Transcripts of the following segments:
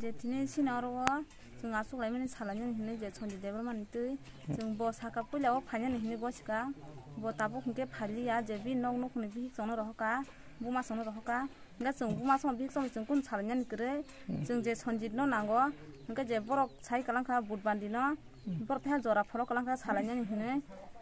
जेथिनि scenario जों आसुक लाइमोन सालायनो हिने जे सन्जि देबर मानि तै जों ब साका पुलाव फाइना हिने बसका ब ताबो खुके फालिया जे बि नक नक नि बि संनो रहका बुमा संनो रहका nga जों बुमा सं बि सं जों कुन सालायनो निकरे जों जे सन्जित न नांगो nga जे बरक साइ कलांखा बुटबान्दी न बरक था जरा फरो कलांखा सालायनो हिने बुधबार बुटबान्दी न बुधबार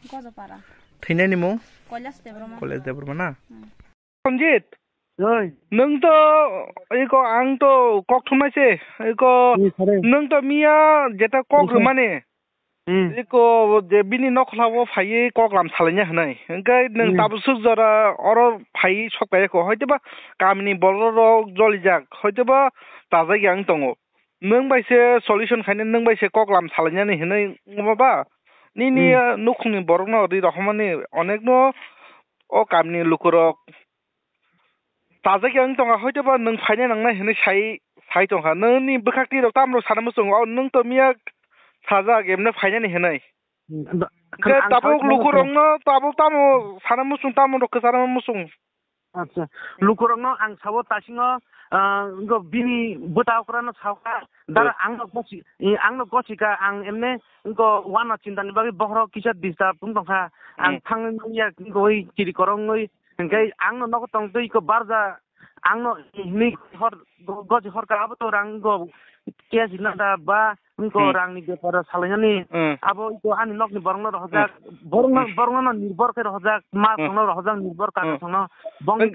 tin kol de broma ko kami ni mo ko jo para thine ni mo kolas de broma college de broma na Sanjit नोंथ' इको आंथ' कक थुमायसे इको नोंथ' मिया जेता कक माने इको जे बिनि नखलाव फायै कक लाम सालायनो हानाय ओंखाय नों दाबो सुजरा अर फायै सकबायखौ हयतोबा गामिनि बर'रक जलिजाक हयतोबा दाजाय आं दङ नों बायसे सलिउसन खायनो नों बायसे कक लाम सालायनानै हानाय माबा নি নি নুখুনি বৰ ন দি দশমানি অনেক ন অ কাম নি লুকুৰক তাজে কি আমি টঙা হৈ যাবা নোং ফাইনে নাংনাই হেনে চাই চাই টঙা। নোং নি বেকাক তিৰ তামৰ চাৰ মাছ অ নোং তমিয়াক সাজা গেমনে ফাইনে নি হেনাই। তাবো লুকুৰং ন তাবো তামো চাৰ মাছ তামো ৰখে চাৰ মাছ আচ্ছা লুকুরং আং সাব তাসিং আহ বিনি বুতাও করানো সাবকা দাদা আং গছি আং গছিকা আং এমনে ওয়ান চিন্তা নিবা বহর কিসা দিসা পুনপাখা আং থাং ওই কিরি করং ওই এনকাই আং নগতং তো ইকো বারজা আং নি হর গছি হর কাবতো রাং গ কেজি না দা বা उनको रानी देखेर छालेन नि अब त्यो अनि नक्ने बरङ रहजाक बरङ बरङ निर्भर के रहजाक मासँग रहजाक निर्भर काकासँग बङ्गी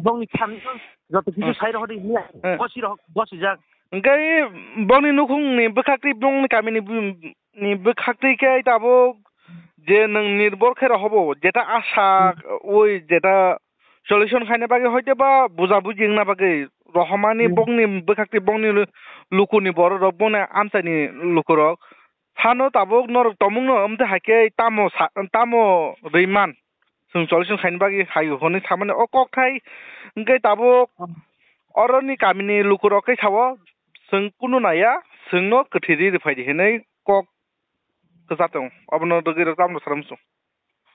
बङ्गी खान जति किसो छाइरहँदै हिँड्ने बसिरह बसिजाक गाई बङ्गी नुखुङ नि बेखाक्री बङ्गी कामी नि बेखाक्रीकै त अब जे नों निर्भर खेर हबो जेटा आशा ओइ जेटा सलुसन खाइने बागे हैते बा बुझा बुझिङ ना बागे रहमानि बंनि बोखाखि बंनि लुकुनि बर' रग बंनि आमसानि लुकु रग सानो ताबो नर तमुं नमते हाके तामो तामो रिमान जों सलिसन खाइनि बागि हायो हनि सामने अ कक थाय ओंखाय ताबो अरनि कामिनि लुकु रगै थाव जों कुनु नाया जोंनो गोथिरि रिफायदि हेनै कक गोजाथों अबनो दगिर तामो सारमसु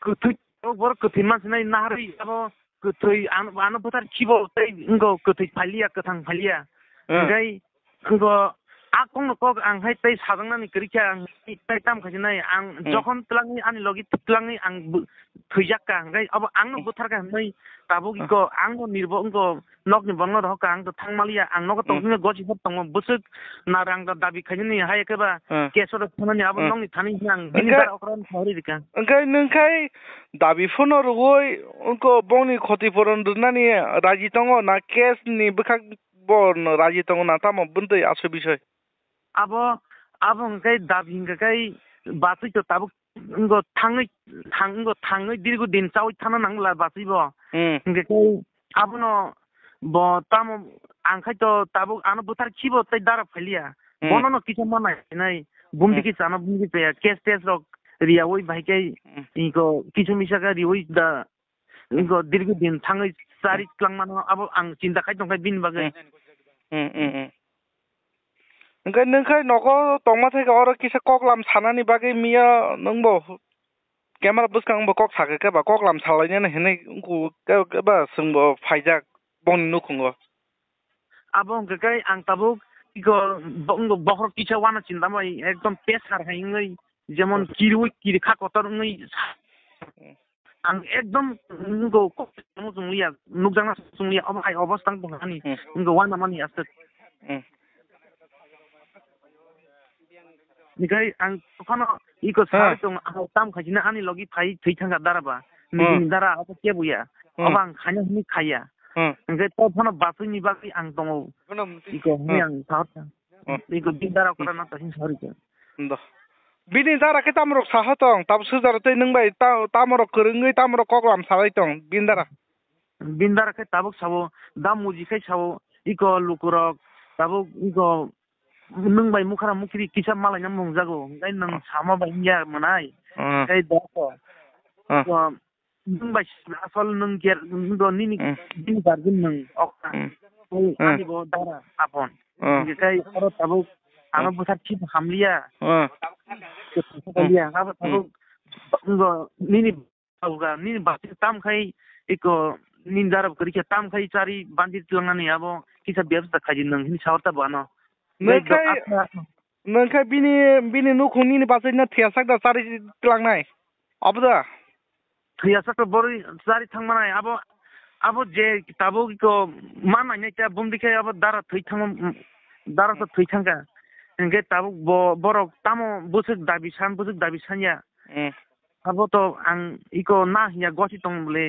गोथि बर गोथि मानसि नै नारै आबो 그저희 아노 아노보다 집어 저희 그거 그저 발리야 그당 발리야. 응. 그가이 그거 फालिया गोथां फालिया ओमफ्राय इंगो आकंनो कक आंहाय तै साजांनानै गरिखा आं तै ताम खाजिनाय आं जखन तलांनि आनि लगि तलांनि आं थैजाक्का ओमफ्राय अब आंनो बोथारका होननाय दाबो इंगो आंनो निर्ब इंगो नकनि बंनो रहका आं थांमालिया आं नक तंनो गजि हर तंमो बुसुक नारां दा दाबि खाजिनि हाय केबा केसर थानानि अब नंनि थानि आं बिनि बारा अकरान सावरि दिका ओंखाय नोंखाय दाबि फनो रगय उनको बंनि खतिफोरन दुनानि राजि दङ ना केसनि बोखाक बन राजि दङ ना ताम बुन्दै आसु बिसय अब अब उनकै दाबिङकै बाँचै त्यो अब उनको थाङै थाङ उनको थाङै दिएको दिन चाउ थान नाङ्ला बाँचै भयो अब न ब तामो आङ्खै त तब आनु बुथार के भयो त्यही दार फैलिया बनाउन किचन बना होइन है बुम्बिकी छ बुम्बिक क्यास त्यास र रिया ओ भाइकै यहीँको किचन मिसाका रि ओइ दा यहीँको दीर्घ दिन थाङै सारी क्लाङमा अब आङ चिन्ता खाइदिउँ खाइ दिन बगे ओंखाय नोंखाय न'खौ दंबाथाय अर खेसे कक्लाम सानानि बागै मियो नोंब केमेरा बुसखांबो कक थाखो केबा कक्लाम सालायनो हेनै उनखौ केबा सोंब फायजा बन नुखुङो आबं गगाय आं ताबु इगो बं बहर किसा वाना चिन्ता मै एकदम पेस हार हाइङै जेमन किरु किरखा कतर नै आं एकदम नुगो कक नुजुङिया नुजाङा सुङिया अबाय अबस्थां बुङानि नुगो वाना मानि आसत nikai ang kono iko sa tong ang tam khajina ani logi phai thui thanga daraba ni dara apa ke buya abang khanya ni khaya nge to kono basu ni bagi ang tong iko ni ang sa iko di dara kora na tasin sorry ke bini dara ke tamrok saha tong tab su dara te nung bai ta tamrok kurungai tamrok koklam sarai tong bin dara bin dara ke tabok sabo dam muji ke sabo iko lukurok tabok iko नोंग बाय मुखरा मुखरि किसा मालाय नाम मोंजागौ ओमफ्राय नों सामा bye गैया मोनाय ओमफ्राय दा नों बाय आसल नों गेर नों दो निनि दिन बारगिन नों अक्ता आनिबो दारा आपन ओमफ्राय खरत थाबो आमा बुसार थिप हामलिया हामलिया हाबो थाबो नोंगो निनि बाबुगा निनि बाथि तामखै इको निन्दारब करिके तामखै चारि बान्दि लंगानि आबो किसा बेबस्था खाजि नों हिनि सावरता Bano bano Nengkai nengkai bini bini nukhungni ni basai na thesak da sari langnai. Abda. থিয়াসা তো বড় সারি থাংমানাই আবো আবো যে তাবো কি মানাই নাই তা বুম দিকে আবো দারা থই থাং দারা তো থই থাঙ্গা এনকে তাবো বড় তামো বুসুক দাবি সান বুসুক দাবি সানিয়া Mm. আবো তো আং ইকো না হিয়া গছি তং বলে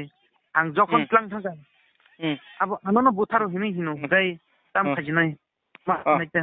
আং যখন Mm. Planck থাঙ্গা Mm. আবো আনোনো বুথারো হিনি হিনো গাই তাম Mm. খাজি নাই মা Ah. নাইতা